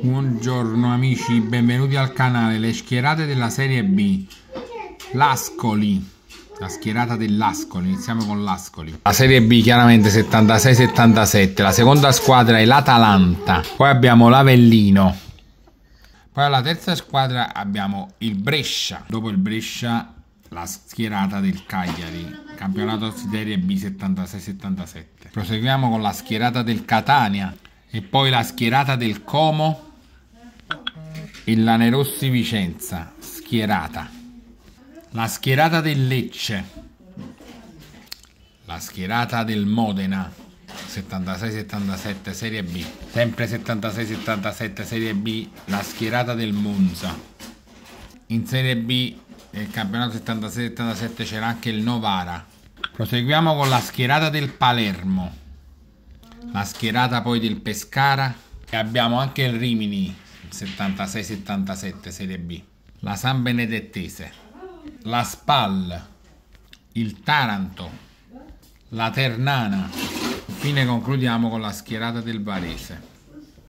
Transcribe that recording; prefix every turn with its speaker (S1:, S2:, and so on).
S1: Buongiorno amici, benvenuti al canale Le schierate della Serie B. L'Ascoli. La schierata dell'Ascoli, iniziamo con l'Ascoli. La Serie B chiaramente 76-77 La seconda squadra è l'Atalanta. Poi abbiamo l'Avellino. Poi alla terza squadra abbiamo il Brescia. Dopo il Brescia la schierata del Cagliari. Campionato Serie B 76-77 Proseguiamo con la schierata del Catania e poi la schierata del Como? E la Nerossi Vicenza schierata. La schierata del Lecce. La schierata del Modena. 76-77 Serie B. Sempre 76-77 Serie B la schierata del Monza. In Serie B nel campionato 76-77 c'era anche il Novara. Proseguiamo con la schierata del Palermo la schierata poi del Pescara. E abbiamo anche il Rimini 76-77 Serie B. La San Benedettese. La Spal. Il Taranto. La Ternana. Infine concludiamo con la schierata del Varese